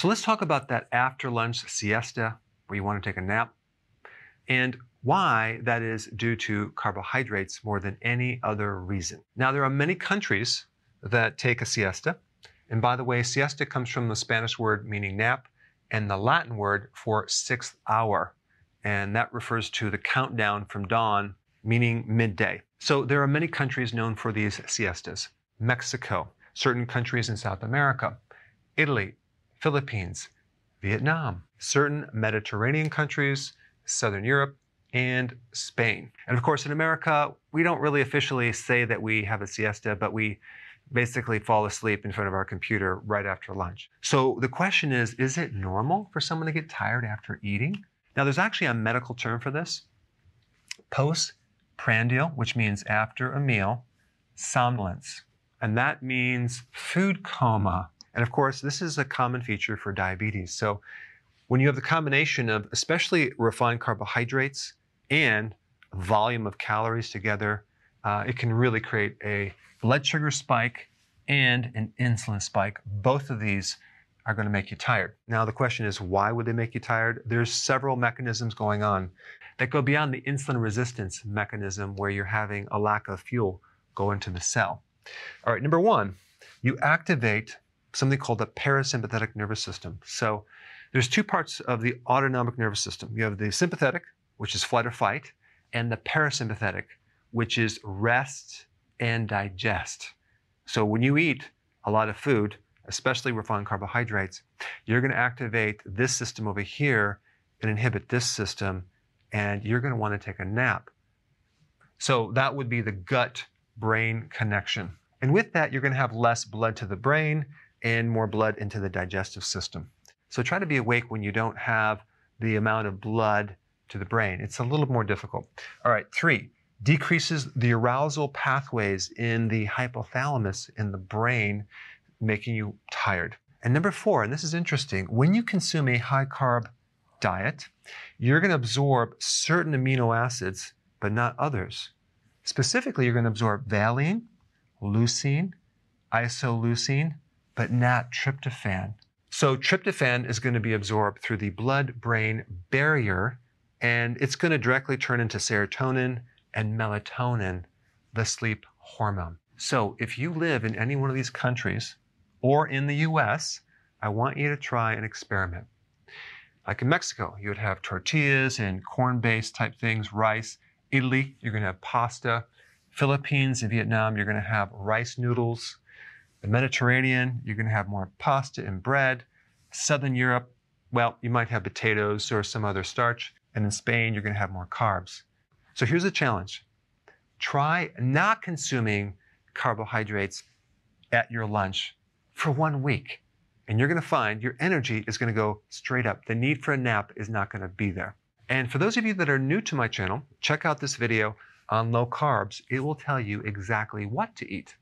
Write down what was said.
So let's talk about that after lunch siesta where you want to take a nap and why that is due to carbohydrates more than any other reason. Now, there are many countries that take a siesta. And by the way, siesta comes from the Spanish word meaning nap and the Latin word for sixth hour. And that refers to the countdown from dawn, meaning midday. So there are many countries known for these siestas. Mexico, certain countries in South America, Italy, Philippines, Vietnam, certain Mediterranean countries, Southern Europe, and Spain. And of course, in America, we don't really officially say that we have a siesta, but we basically fall asleep in front of our computer right after lunch. So the question is is it normal for someone to get tired after eating? Now, there's actually a medical term for this postprandial, which means after a meal, somnolence. And that means food coma. And of course, this is a common feature for diabetes. So when you have the combination of especially refined carbohydrates and volume of calories together, uh, it can really create a blood sugar spike and an insulin spike. Both of these are going to make you tired. Now, the question is, why would they make you tired? There's several mechanisms going on that go beyond the insulin resistance mechanism where you're having a lack of fuel go into the cell. All right, number one, you activate something called the parasympathetic nervous system. So there's two parts of the autonomic nervous system. You have the sympathetic, which is flight or fight, and the parasympathetic, which is rest and digest. So when you eat a lot of food, especially refined carbohydrates, you're going to activate this system over here and inhibit this system, and you're going to want to take a nap. So that would be the gut brain connection. And with that, you're going to have less blood to the brain and more blood into the digestive system. So try to be awake when you don't have the amount of blood to the brain. It's a little more difficult. All right, three, decreases the arousal pathways in the hypothalamus in the brain, making you tired. And number four, and this is interesting, when you consume a high carb diet, you're going to absorb certain amino acids, but not others. Specifically, you're going to absorb valine, leucine, isoleucine, but not tryptophan. So, tryptophan is going to be absorbed through the blood brain barrier, and it's going to directly turn into serotonin and melatonin, the sleep hormone. So, if you live in any one of these countries or in the US, I want you to try an experiment. Like in Mexico, you would have tortillas and corn based type things, rice. Italy, you're going to have pasta. Philippines and Vietnam, you're going to have rice noodles. The Mediterranean, you're going to have more pasta and bread. Southern Europe, well, you might have potatoes or some other starch. And in Spain, you're going to have more carbs. So here's a challenge try not consuming carbohydrates at your lunch for one week. And you're going to find your energy is going to go straight up. The need for a nap is not going to be there. And for those of you that are new to my channel, check out this video on low carbs. It will tell you exactly what to eat.